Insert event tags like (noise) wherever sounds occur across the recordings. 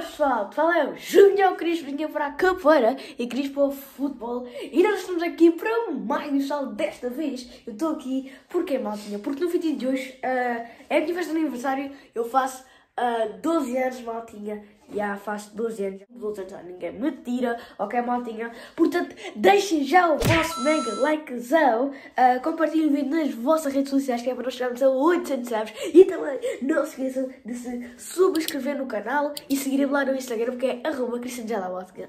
Boas pessoal, fala eu, Júnior Cris, vinha para a capoeira e Cris para o futebol e nós estamos aqui para mais um saldo desta vez. Eu estou aqui, porquê maltinha? Porque no vídeo de hoje uh, é a minha festa de aniversário, eu faço uh, 12 anos maltinha já faço 12 anos, não vou tentar ninguém me tira, ok maltinha? Portanto, deixem já o vosso mega likezão, uh, compartilhem o vídeo nas vossas redes sociais, que é para nós chegarmos a 800 subs. E também não se esqueçam de se subscrever no canal e seguirem lá no Instagram, que é arroba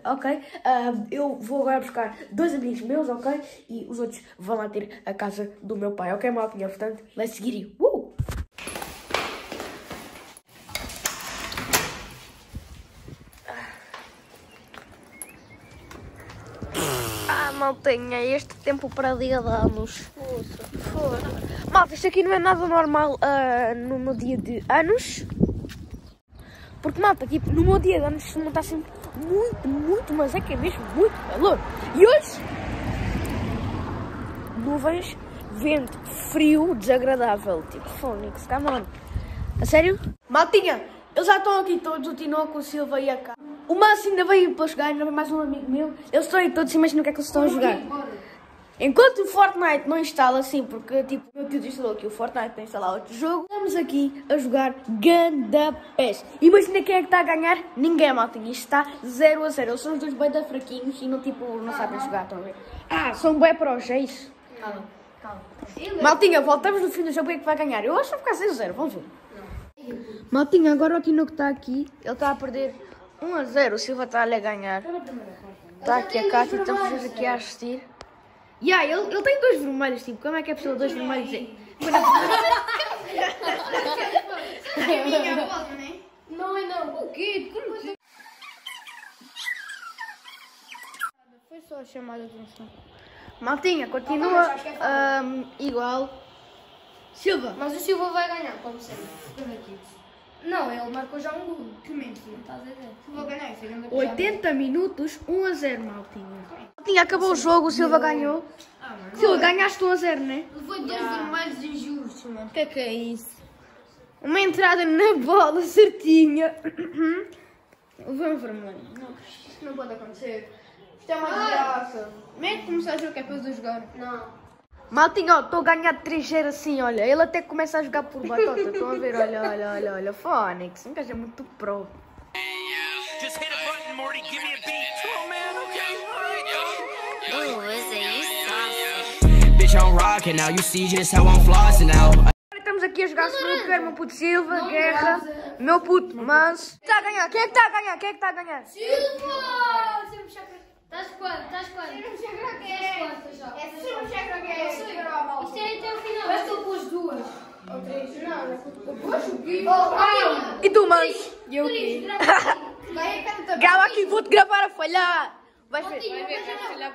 ok? Uh, eu vou agora buscar dois amigos meus, ok? E os outros vão lá ter a casa do meu pai, ok maltinha? Portanto, vai seguir. Uh! Maltenha este tempo para dia de anos. Malta, isto aqui não é nada normal uh, no meu dia de anos. Porque, malta, tipo, no meu dia de anos não está sempre muito, muito, mas é que é mesmo muito calor. E hoje, nuvens, vento, frio, desagradável. Tipo, Fónix, come on. A sério? Maltinha, eles já estão aqui todos, o Tinoco, o Silva e a Cá. O Márcio ainda veio para jogar, ainda mais um amigo meu. Eles estão aí todos, imaginam o que é que eles estão a jogar. Enquanto o Fortnite não instala assim, porque tipo, o meu tio instalou aqui o Fortnite para instalar outro jogo, estamos aqui a jogar Ganda PES. Imagina quem é que está a ganhar? Ninguém, maltinha. Isto está 0 a 0. Eles são os dois bem da fraquinhos e não, tipo, não sabem jogar, estão a ver? Ah, são bem para os é isso? Calma, calma. Maltinha, voltamos no fim do jogo, quem é que vai ganhar? Eu acho que vai ficar 0 a 0, vamos ver. Maltinha, agora o Tino que está aqui, ele está a perder 1 a 0. O Silva está ali a ganhar. Está aqui a Cátia, estamos aqui a assistir. E yeah, ele, ele tem dois vermelhos, tipo, como é que é possível dois vermelhos? Não é não. O quê? Foi só a chamada de atenção. Maltinha, continua um, igual. Silva. Mas o Silva vai ganhar, como sempre. Não, ele marcou já um gol. Que mentira. Estás a ver? Vou ganhar isso. 80 minutos, 1 a 0, Maltinha. Maltinha, acabou o jogo, o Silva ganhou. Ah, mano. Silva, ganhaste 1 a 0, né? Levou dois vermelhos injustos, mano. O que é que é isso? Uma entrada na bola certinha. (coughs) Levou um vermelho. Não, isto não pode acontecer. Isto é uma desgraça. Mete começar a jogo que é para eu jogar. Não. Maltinha, ó, estou a ganhar de 3 assim, olha. Ele até começa a jogar por batota. Estão a ver, olha, olha, olha, olha. Fónix, um gajo é muito pro. Just hit a button, Morty. Give me a beat. Oh man, okay. Ooh, is it you saucy? Bitch, I'm rocking now. You see just how I'm flossing now. Agora estamos aqui a jogar snooker, meu puto Silva, Guerra, meu puto Manso. Está a ganhar? Quem é que está a ganhar? Quem é que está a ganhar? Silva! Silva Chakra. Estás quanto? Estás quanto? Silva Chakra que Estás é? quanto já? É Silva Chakra que é? Segura a mão. Isto é até o final. Mas estou com as duas. Ou três. Não, não. Depois o quê? Oh, E eu quê? Vai. Grava aqui, (laughs) vou-te gravar a falhar. Vais ver.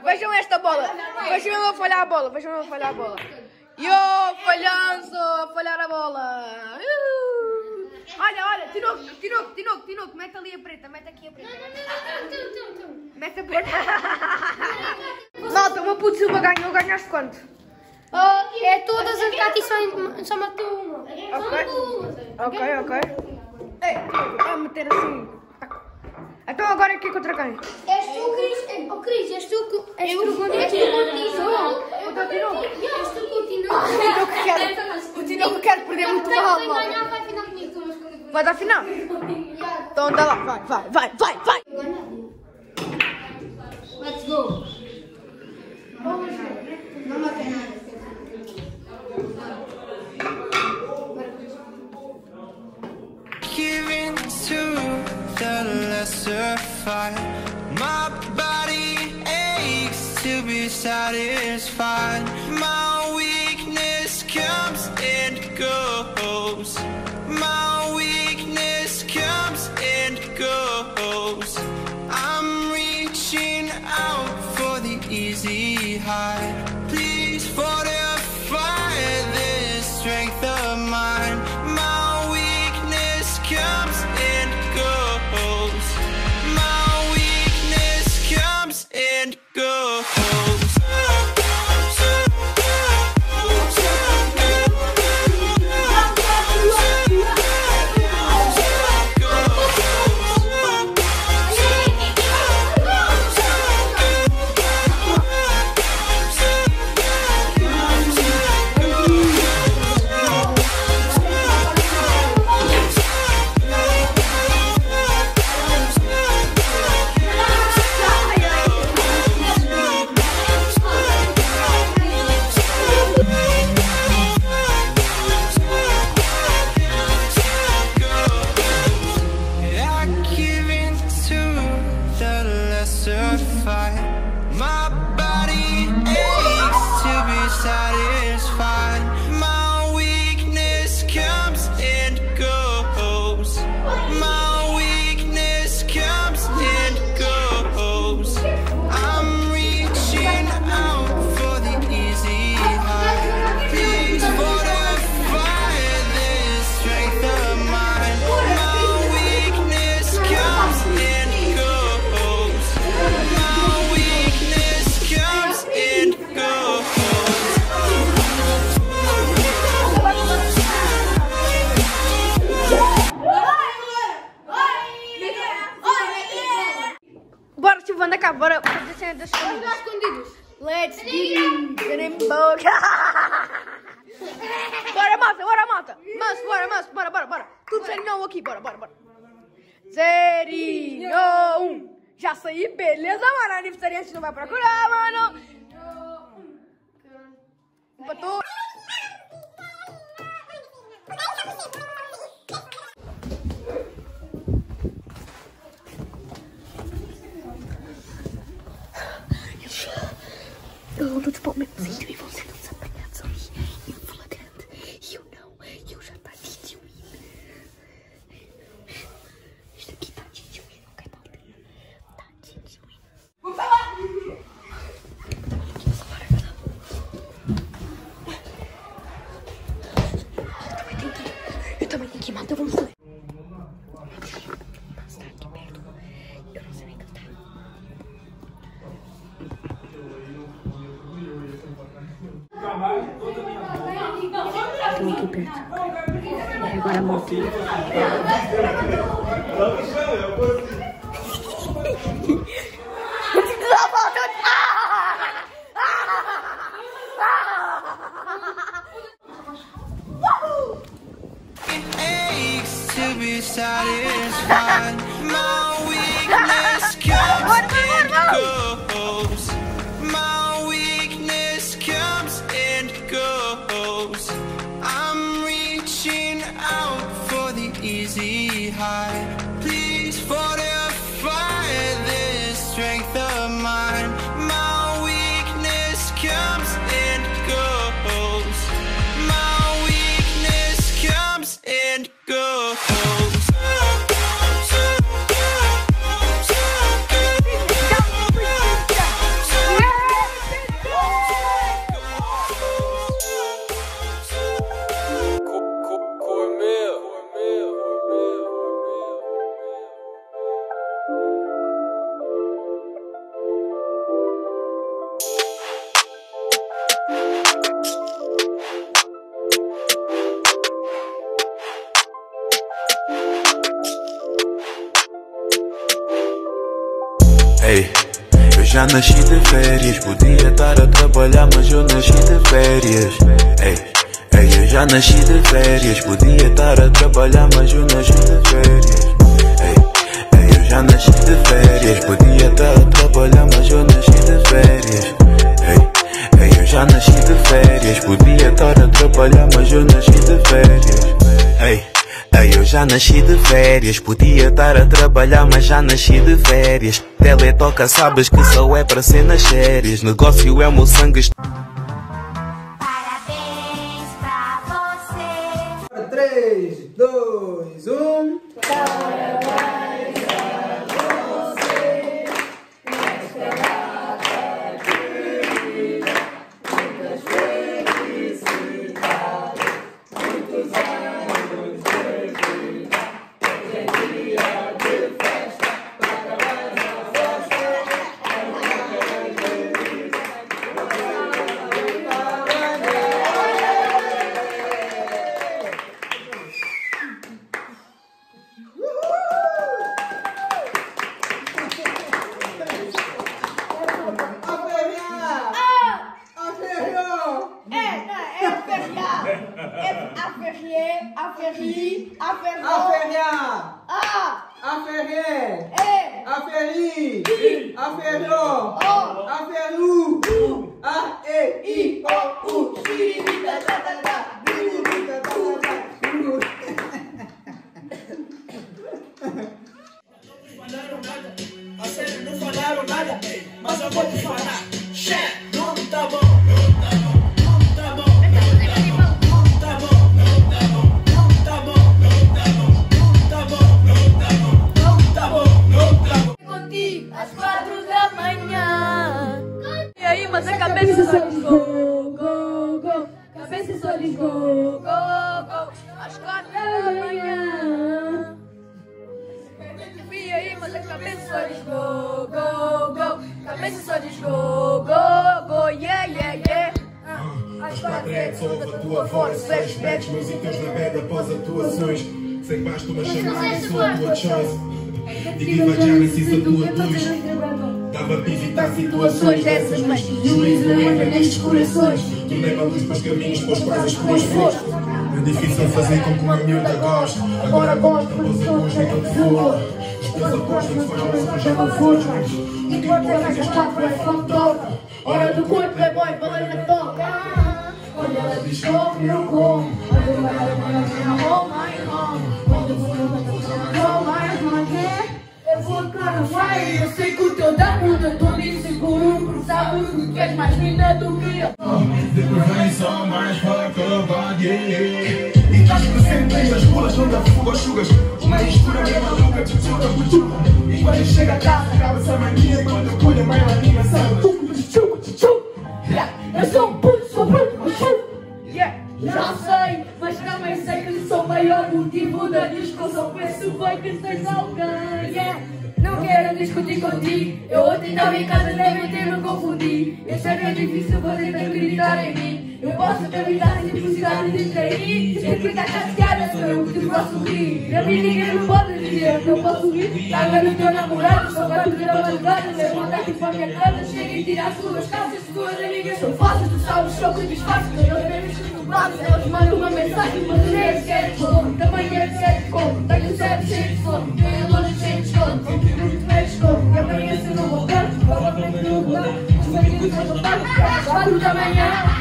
Vejam esta bola. Vejam eu a falhar a bola. Vejam eu a falhar a bola. Yo, falhanço, a falhar a bola. Uh. Olha, olha, Tinoco, Tinoco, Tinoco, Tinoco, mete ali a preta, mete aqui a preta. Mete a preta. (laughs) Malta, o meu puto Silva ganhou, ganhaste quanto? é todas as Cati só, só matou uma. Ok. Ok, ok. Ei, a meter assim. Então agora aqui contra quem? És tu, Cris. Oh, Cris, és tu que. És tu que és tu que Sou. Contra o Tinoco. És tu que O quer, o Tinoco quer perder muito mal, Vai vai eu- Vai dar final? Então dá lá, vai, vai, vai, vai, satisfied. essa aí, beleza, mano? Aniversariante não vai procurar, mano. Empatou. Eu meu de palmeiras, você. Estou aqui perto. Agora a moto. Ei, eu já nasci de férias. Podia estar a trabalhar, mas eu nasci de férias. Ei, ei, eu já nasci de férias. Podia estar a trabalhar, mas eu nasci de férias. Ei, ei, eu já nasci de férias. Podia estar a trabalhar, mas eu nasci de férias. Ei, ei, eu já nasci de férias. Podia estar a trabalhar, mas eu nasci de férias. Ei. Ei, eu já nasci de férias, podia estar a trabalhar, mas já nasci de férias. Teletoca, sabes que só é para cenas sérias. Negócio é o meu sangue. Parabéns pra você. 3, 2, 1. Aferrier, Aferi, Afferrou. Afferrar. A. Ah. Afferrer. E. aferi, é. I. O. Afferru. U. A. E. I. O. U. Xirita. Da. Da. Da. Birita. Da. Da. Da. Falaram Mas eu vou te falar. Che, não tá bom. Go, go, go. Às quatro da manhã. E aí, mas a cabeça só diz go, go, go. Cabeça só diz go, go, go. Yeah, yeah, yeah. Ah, Às quatro Bad solve a tua voz, flashbacks, meus itens da bad após atuações. Sem basta uma chamada e sou a tua choice. Ninguém vai já necessita a tua luz. Dava para evitar situações dessas, mas juízo não entra nestes corações. Tornei-me a luz para os caminhos, para os quais as ruas foste. É difícil fazer com que uma miúda goste. Agora gosto, mas sou um jeito de voa. Os teus apostas foram já não foste. Enquanto é mais quatro, é fantoca. Hora do corpo, é boy, baleia toca. Quando ela diz como, eu como. Eu ela oh my home. Quando eu vou, oh my home, yeah. Eu vou vai, eu sei que o teu dá muda, tô inseguro, porque sabes que és mais linda do que eu. Depois vem só mais yeah. E estás presente aí as bolas, não dá fuga aos chugas. Uma mistura meio maluca, tchutchuca, buchuca. E quando chega a casa, acaba-se a mania. Quando eu colho a mãe, anima, sabe? Eu sou maior motivo da discussão. Penso bem que tens alguém. Yeah. Não quero discutir contigo. Eu ontem estava em casa, devem ter me confundido. Eu sei que é difícil fazer acreditar em mim. Eu posso sem precisar de. Se ficar chateada, sou eu que posso rir. A mim ninguém me pode dizer que eu posso rir. Tava no teu namorado, só vai fazer a madrugada. Levanta aqui para a minha casa, chega e tira as suas calças. Suas amigas são falsas, tu sabes só que disfarças. Eu não quero que tu bates, elas mandam uma mensagem, mas eu nem sequer respondo. Também é certo como, tenho o cérebro cheio de sono. Tenho a loja cheia de escondo, muito mais escondo. E amanhã se eu não voltar, para frente do lugar. Os bandidos vão voltar, às quatro da manhã.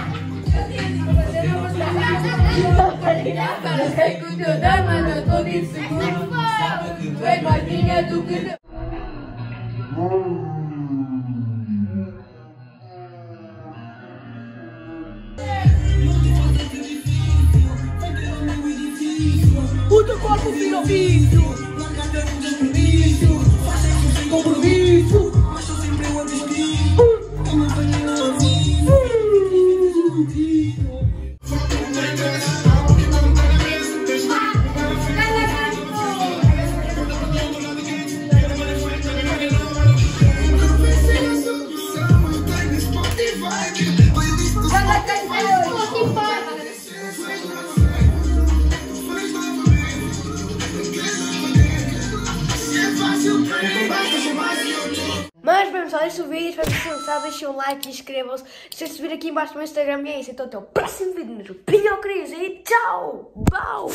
Para sei que o dama não estou inseguro Tu és mais minha do que... O teu corpo vira vício. Compromisso deixem um like e inscrevam-se. Se subir aqui embaixo no Instagram e é isso, então até o próximo vídeo no Pinhocris e tchau! Bau!